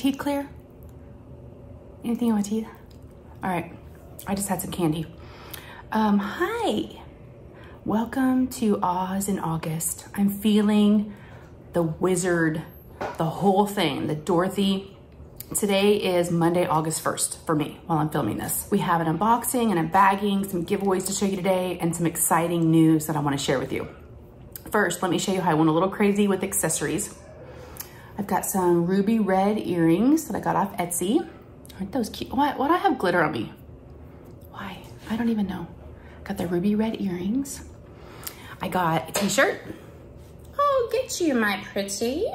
teeth clear? Anything in my teeth? All right, I just had some candy. Um, hi, welcome to Oz in August. I'm feeling the wizard, the whole thing, the Dorothy. Today is Monday, August 1st for me while I'm filming this. We have an unboxing and a bagging, some giveaways to show you today, and some exciting news that I wanna share with you. First, let me show you how I went a little crazy with accessories. I've got some ruby red earrings that I got off Etsy. Aren't those cute? Why, why do I have glitter on me? Why? I don't even know. Got the ruby red earrings. I got a t-shirt. Oh, get you, my pretty.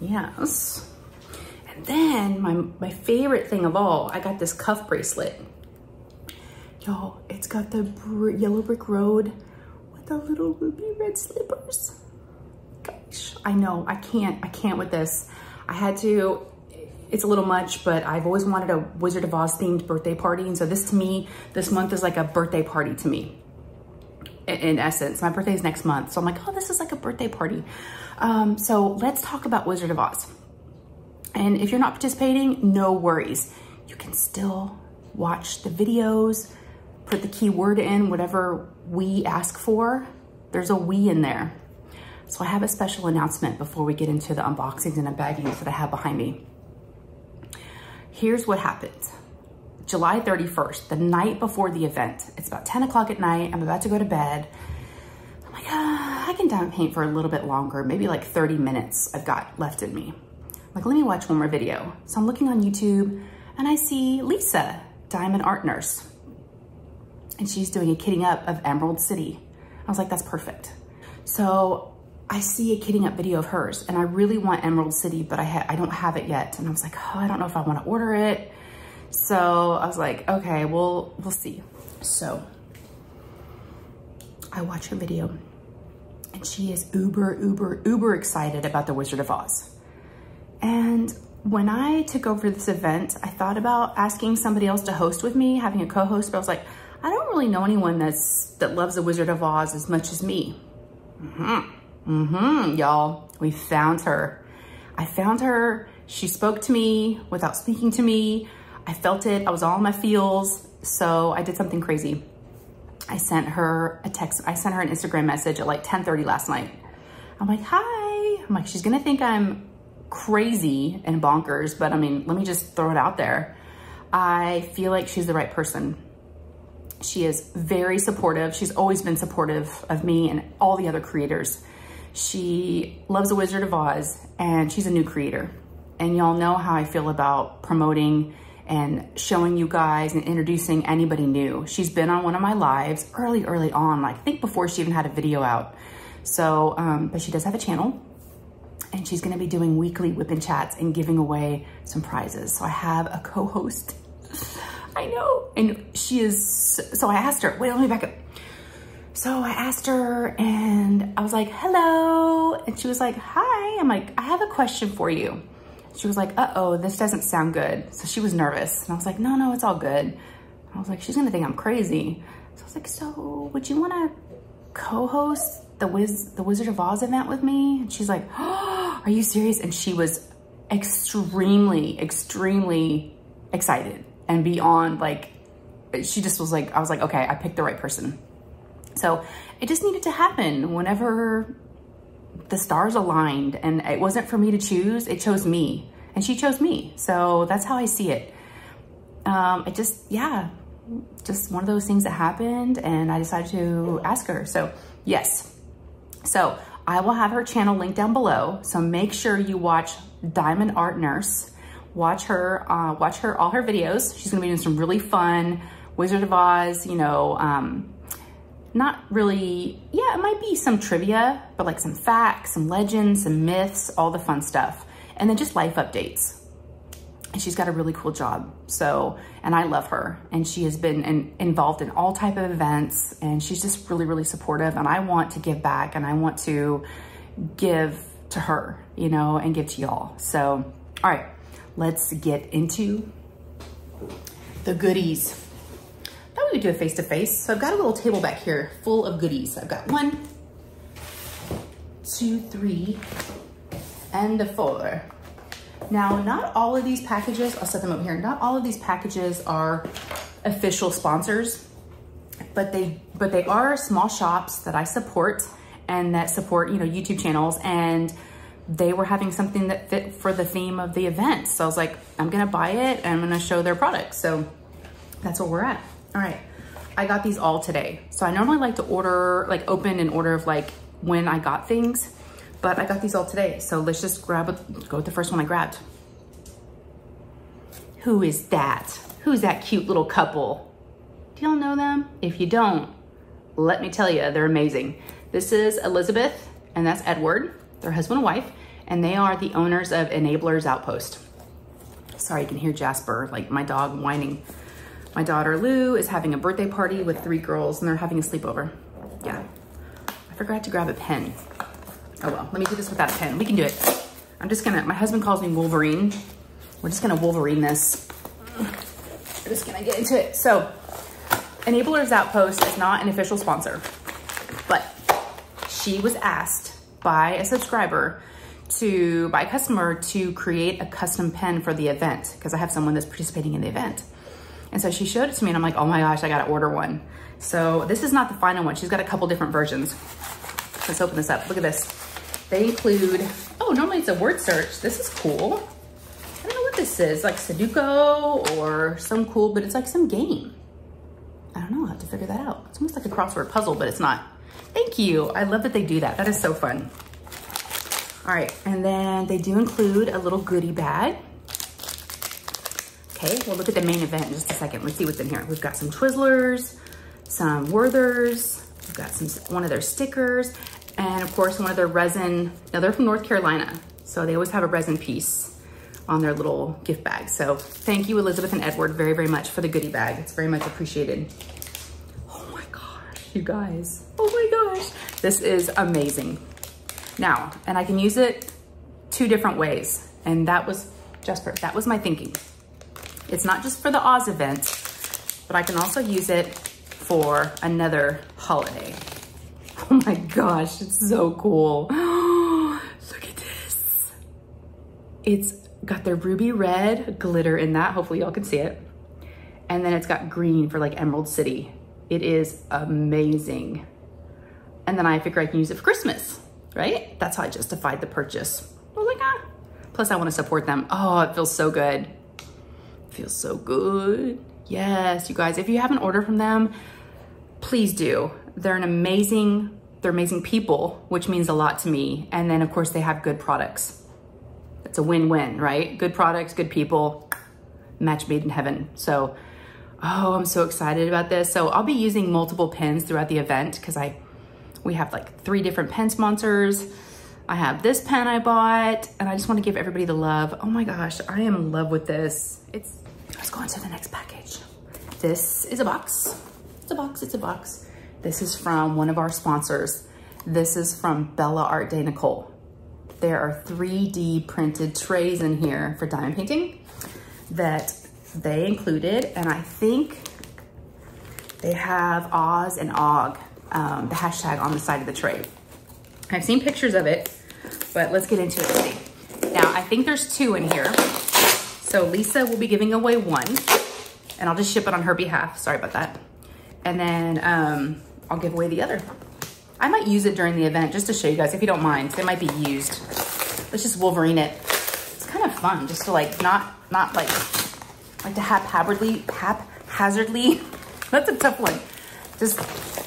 Yes. And then my, my favorite thing of all, I got this cuff bracelet. Y'all, it's got the br yellow brick road with the little ruby red slippers. I know, I can't, I can't with this. I had to, it's a little much, but I've always wanted a Wizard of Oz themed birthday party. And so this to me, this month is like a birthday party to me. In, in essence, my birthday is next month. So I'm like, oh, this is like a birthday party. Um, so let's talk about Wizard of Oz. And if you're not participating, no worries. You can still watch the videos, put the keyword in, whatever we ask for. There's a we in there. So I have a special announcement before we get into the unboxings and unbaggings that I have behind me. Here's what happened. July 31st, the night before the event. It's about 10 o'clock at night. I'm about to go to bed. I'm like, ah, I can diamond paint for a little bit longer, maybe like 30 minutes I've got left in me. I'm like, let me watch one more video. So I'm looking on YouTube and I see Lisa, Diamond Art Nurse. And she's doing a kitting up of Emerald City. I was like, that's perfect. So I see a kitting up video of hers and I really want Emerald City, but I, I don't have it yet. And I was like, oh, I don't know if I want to order it. So I was like, okay, we'll, we'll see. So I watch her video and she is uber, uber, uber excited about the Wizard of Oz. And when I took over this event, I thought about asking somebody else to host with me, having a co-host, but I was like, I don't really know anyone that's that loves the Wizard of Oz as much as me. Mm-hmm. Mm-hmm, y'all, we found her. I found her. She spoke to me without speaking to me. I felt it. I was all in my feels. So I did something crazy. I sent her a text. I sent her an Instagram message at like 1030 last night. I'm like, hi. I'm like, she's going to think I'm crazy and bonkers, but I mean, let me just throw it out there. I feel like she's the right person. She is very supportive. She's always been supportive of me and all the other creators. She loves The Wizard of Oz and she's a new creator. And y'all know how I feel about promoting and showing you guys and introducing anybody new. She's been on one of my lives early, early on, like I think before she even had a video out. So, um, but she does have a channel and she's gonna be doing weekly whipping chats and giving away some prizes. So I have a co-host. I know, and she is, so I asked her, wait, let me back up. So I asked her and I was like, hello. And she was like, hi. I'm like, I have a question for you. She was like, uh-oh, this doesn't sound good. So she was nervous. And I was like, no, no, it's all good. I was like, she's gonna think I'm crazy. So I was like, so would you wanna co-host the Wiz the Wizard of Oz event with me? And she's like, oh, are you serious? And she was extremely, extremely excited and beyond like, she just was like, I was like, okay, I picked the right person. So it just needed to happen whenever the stars aligned and it wasn't for me to choose, it chose me and she chose me. So that's how I see it. Um, it just, yeah, just one of those things that happened and I decided to ask her. So yes. So I will have her channel linked down below. So make sure you watch Diamond Art Nurse. Watch her, uh, watch her, all her videos. She's gonna be doing some really fun Wizard of Oz, you know, um, not really, yeah, it might be some trivia, but like some facts, some legends, some myths, all the fun stuff. And then just life updates. And she's got a really cool job. So, and I love her. And she has been in, involved in all type of events and she's just really, really supportive. And I want to give back and I want to give to her, you know, and give to y'all. So, all right, let's get into the goodies we do a face-to-face. -face. So I've got a little table back here full of goodies. I've got one, two, three, and a four. Now, not all of these packages, I'll set them up here. Not all of these packages are official sponsors, but they but they are small shops that I support and that support, you know, YouTube channels and they were having something that fit for the theme of the event. So I was like, I'm gonna buy it and I'm gonna show their products. So that's where we're at. All right, I got these all today. So I normally like to order, like open in order of like when I got things, but I got these all today. So let's just grab, it, go with the first one I grabbed. Who is that? Who's that cute little couple? Do y'all know them? If you don't, let me tell you, they're amazing. This is Elizabeth and that's Edward, their husband and wife, and they are the owners of Enablers Outpost. Sorry, you can hear Jasper, like my dog whining. My daughter Lou is having a birthday party with three girls and they're having a sleepover. Yeah, I forgot to grab a pen. Oh well, let me do this without a pen. We can do it. I'm just gonna, my husband calls me Wolverine. We're just gonna Wolverine this. We're just gonna get into it. So, Enablers Outpost is not an official sponsor, but she was asked by a subscriber to, by a customer to create a custom pen for the event because I have someone that's participating in the event. And so she showed it to me and I'm like, oh my gosh, I gotta order one. So this is not the final one. She's got a couple different versions. Let's open this up. Look at this. They include, oh, normally it's a word search. This is cool. I don't know what this is, like Sudoku or some cool, but it's like some game. I don't know, i have to figure that out. It's almost like a crossword puzzle, but it's not. Thank you. I love that they do that. That is so fun. All right, and then they do include a little goodie bag. Okay, we'll look at the main event in just a second. Let's see what's in here. We've got some Twizzlers, some Werthers, we've got some one of their stickers, and of course one of their resin. Now they're from North Carolina, so they always have a resin piece on their little gift bag. So thank you, Elizabeth and Edward, very, very much for the goodie bag. It's very much appreciated. Oh my gosh, you guys. Oh my gosh. This is amazing. Now, and I can use it two different ways. And that was, Jasper, that was my thinking. It's not just for the Oz event, but I can also use it for another holiday. Oh my gosh, it's so cool. Look at this. It's got the ruby red glitter in that. Hopefully y'all can see it. And then it's got green for like Emerald City. It is amazing. And then I figure I can use it for Christmas, right? That's how I justified the purchase. I was like, ah. Plus I wanna support them. Oh, it feels so good. Feels so good. Yes, you guys, if you haven't ordered from them, please do. They're an amazing, they're amazing people, which means a lot to me. And then of course they have good products. It's a win-win, right? Good products, good people, match made in heaven. So, oh, I'm so excited about this. So I'll be using multiple pens throughout the event because I, we have like three different pen sponsors. I have this pen I bought and I just want to give everybody the love. Oh my gosh, I am in love with this. It's go on to the next package. This is a box. It's a box, it's a box. This is from one of our sponsors. This is from Bella Art de Nicole. There are 3D printed trays in here for diamond painting that they included. And I think they have Oz in Aug, um, the hashtag on the side of the tray. I've seen pictures of it, but let's get into it. Now, I think there's two in here. So Lisa will be giving away one and I'll just ship it on her behalf. Sorry about that. And then um, I'll give away the other. I might use it during the event just to show you guys if you don't mind. It might be used. Let's just Wolverine it. It's kind of fun just to like not, not like, like to haphazardly, haphazardly, that's a tough one. Just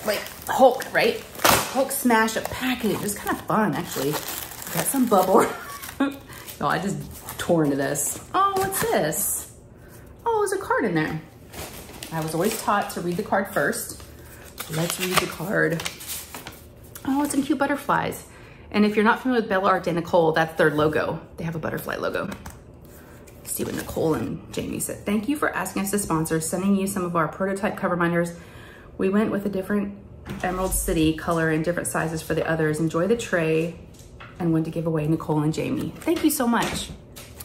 like Hulk, right? Hulk smash a package. It's kind of fun actually. Got some bubble. no, I just tore into this. Oh, what's this? Oh, there's a card in there. I was always taught to read the card first. Let's read the card. Oh, it's in cute butterflies. And if you're not familiar with Bella Art de Nicole, that's their logo. They have a butterfly logo. Let's see what Nicole and Jamie said. Thank you for asking us to sponsor, sending you some of our prototype cover minders. We went with a different Emerald City color and different sizes for the others. Enjoy the tray and one to give away Nicole and Jamie. Thank you so much.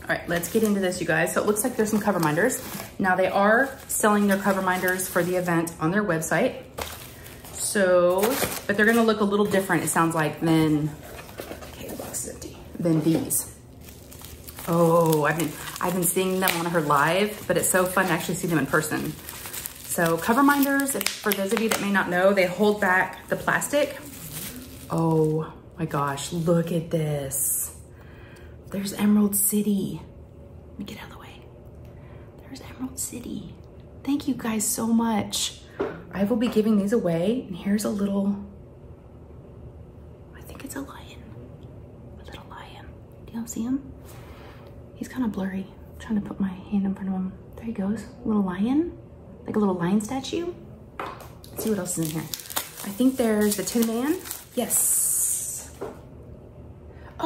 All right, let's get into this, you guys. So it looks like there's some cover minders. Now they are selling their cover minders for the event on their website. So, but they're gonna look a little different, it sounds like, than, okay, the box is empty, than these. Oh, I've been, I've been seeing them on her live, but it's so fun to actually see them in person. So cover minders, if, for those of you that may not know, they hold back the plastic. Oh my gosh, look at this. There's Emerald City. Let me get out of the way. There's Emerald City. Thank you guys so much. I will be giving these away, and here's a little, I think it's a lion, a little lion. Do y'all see him? He's kind of blurry. I'm trying to put my hand in front of him. There he goes, little lion, like a little lion statue. Let's see what else is in here. I think there's the Tin Man. Yes.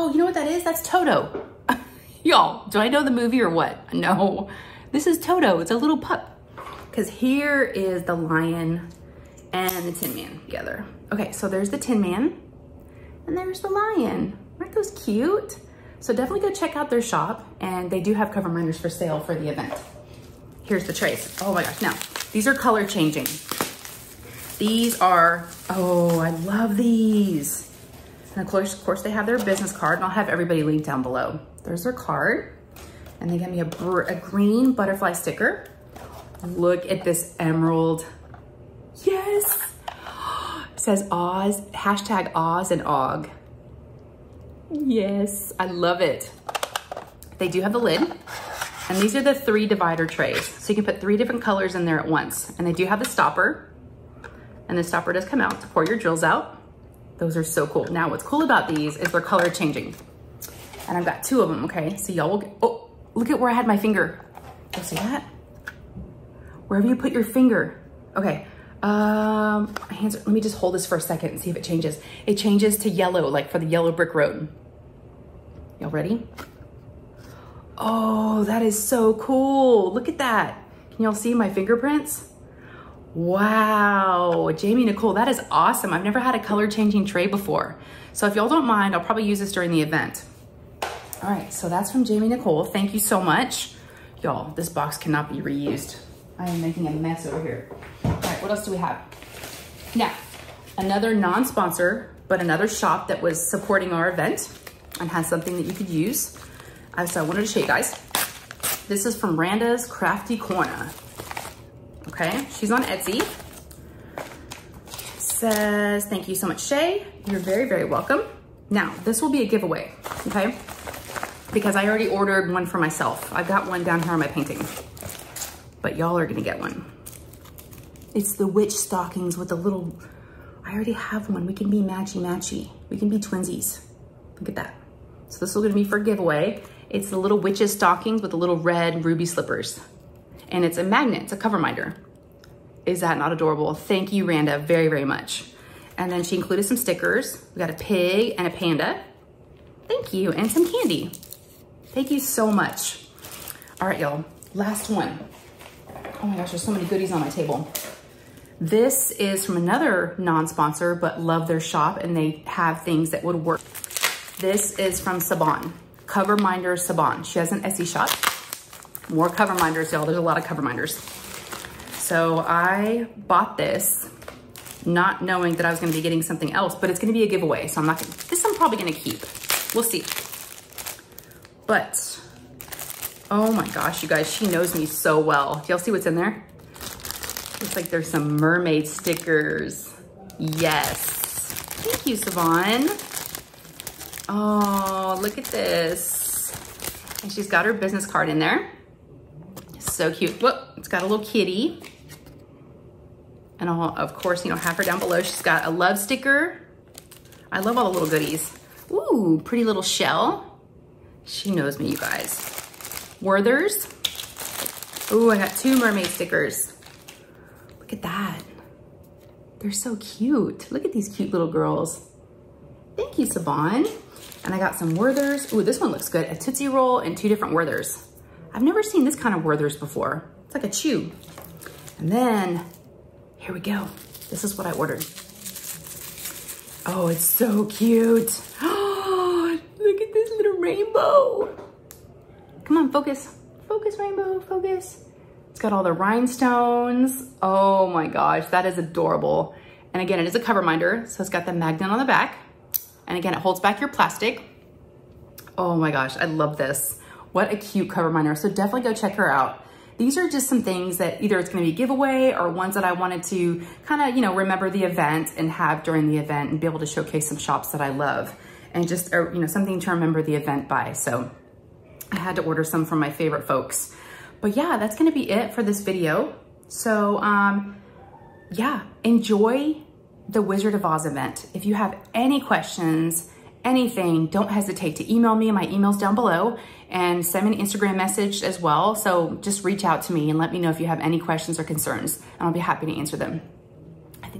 Oh, you know what that is? That's Toto. Y'all, do I know the movie or what? No, this is Toto. It's a little pup because here is the lion and the Tin Man together. Okay, so there's the Tin Man and there's the lion. Aren't those cute? So definitely go check out their shop and they do have cover minders for sale for the event. Here's the trays. Oh my gosh, now these are color changing. These are, oh, I love these. And of course, of course they have their business card and I'll have everybody link down below. There's their card. And they give me a, a green butterfly sticker. Look at this emerald. Yes. It says Oz, hashtag Oz in Aug. Yes, I love it. They do have the lid. And these are the three divider trays. So you can put three different colors in there at once. And they do have the stopper. And the stopper does come out to pour your drills out. Those are so cool. Now what's cool about these is they're color changing. And I've got two of them, okay? So y'all will, get, oh, look at where I had my finger. You see that? Wherever you put your finger. Okay, um, hands, let me just hold this for a second and see if it changes. It changes to yellow, like for the yellow brick road. Y'all ready? Oh, that is so cool. Look at that. Can y'all see my fingerprints? Wow, Jamie Nicole, that is awesome. I've never had a color changing tray before. So if y'all don't mind, I'll probably use this during the event. All right, so that's from Jamie Nicole. Thank you so much. Y'all, this box cannot be reused. I am making a mess over here. All right, what else do we have? Now, another non-sponsor, but another shop that was supporting our event and has something that you could use. So I wanted to show you guys. This is from Randa's Crafty Corner. Okay, she's on Etsy. says, thank you so much, Shay. You're very, very welcome. Now, this will be a giveaway, okay? Because I already ordered one for myself. I've got one down here on my painting but y'all are gonna get one. It's the witch stockings with the little, I already have one. We can be matchy-matchy. We can be twinsies. Look at that. So this is gonna be for giveaway. It's the little witch's stockings with the little red ruby slippers. And it's a magnet, it's a cover minder. Is that not adorable? Thank you, Randa, very, very much. And then she included some stickers. We got a pig and a panda. Thank you, and some candy. Thank you so much. All right, y'all, last one. Oh my gosh, there's so many goodies on my table. This is from another non-sponsor, but love their shop and they have things that would work. This is from Siobhan, Cover Minder Siobhan. She has an Etsy shop. More cover minders, y'all. There's a lot of cover minders. So I bought this not knowing that I was gonna be getting something else, but it's gonna be a giveaway. So I'm not gonna, this I'm probably gonna keep. We'll see. But Oh my gosh, you guys, she knows me so well. Y'all see what's in there? Looks like there's some mermaid stickers. Yes. Thank you, Siobhan. Oh, look at this. And she's got her business card in there. So cute. Whoop, it's got a little kitty. And I'll, of course, you know, have her down below. She's got a love sticker. I love all the little goodies. Ooh, pretty little shell. She knows me, you guys. Werther's. Ooh, I got two mermaid stickers. Look at that. They're so cute. Look at these cute little girls. Thank you, Siobhan. And I got some Werther's. Ooh, this one looks good. A Tootsie Roll and two different Werther's. I've never seen this kind of Werther's before. It's like a chew. And then, here we go. This is what I ordered. Oh, it's so cute. Oh, look at this little rainbow. Come on, focus. Focus, rainbow, focus. It's got all the rhinestones. Oh my gosh, that is adorable. And again, it is a cover minder, so it's got the magnet on the back. And again, it holds back your plastic. Oh my gosh, I love this. What a cute cover minder. So definitely go check her out. These are just some things that either it's gonna be giveaway or ones that I wanted to kind of, you know, remember the event and have during the event and be able to showcase some shops that I love and just, or, you know, something to remember the event by. So I had to order some from my favorite folks. But yeah, that's gonna be it for this video. So um, yeah, enjoy the Wizard of Oz event. If you have any questions, anything, don't hesitate to email me. My email's down below and send me an Instagram message as well. So just reach out to me and let me know if you have any questions or concerns and I'll be happy to answer them.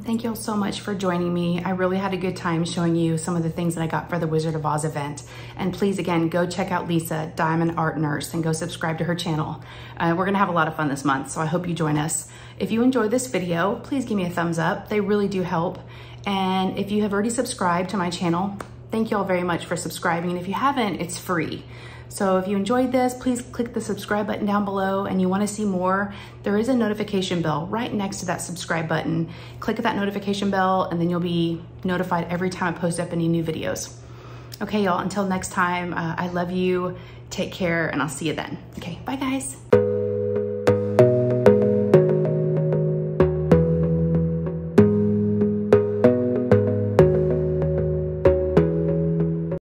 Thank you all so much for joining me. I really had a good time showing you some of the things that I got for the Wizard of Oz event. And please, again, go check out Lisa, Diamond Art Nurse, and go subscribe to her channel. Uh, we're gonna have a lot of fun this month, so I hope you join us. If you enjoyed this video, please give me a thumbs up. They really do help. And if you have already subscribed to my channel, thank you all very much for subscribing. And if you haven't, it's free. So if you enjoyed this, please click the subscribe button down below and you wanna see more, there is a notification bell right next to that subscribe button. Click that notification bell and then you'll be notified every time I post up any new videos. Okay, y'all, until next time, uh, I love you, take care, and I'll see you then. Okay, bye guys.